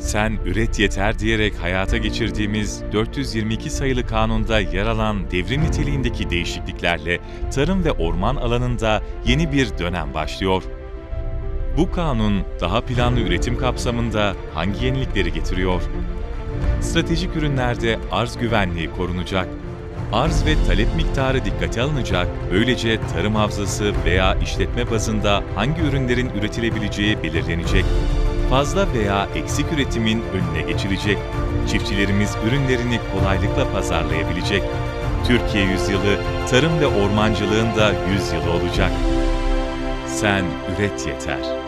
Üreten, üret yeter diyerek hayata geçirdiğimiz 422 sayılı kanunda yer alan devrim niteliğindeki değişikliklerle tarım ve orman alanında yeni bir dönem başlıyor. Bu kanun daha planlı üretim kapsamında hangi yenilikleri getiriyor? Stratejik ürünlerde arz güvenliği korunacak. Arz ve talep miktarı dikkate alınacak, böylece tarım havzası veya işletme bazında hangi ürünlerin üretilebileceği belirlenecek. Fazla veya eksik üretimin önüne geçilecek. Çiftçilerimiz ürünlerini kolaylıkla pazarlayabilecek. Türkiye yüzyılı, tarım ve ormancılığın da yüzyılı olacak. Sen üret yeter.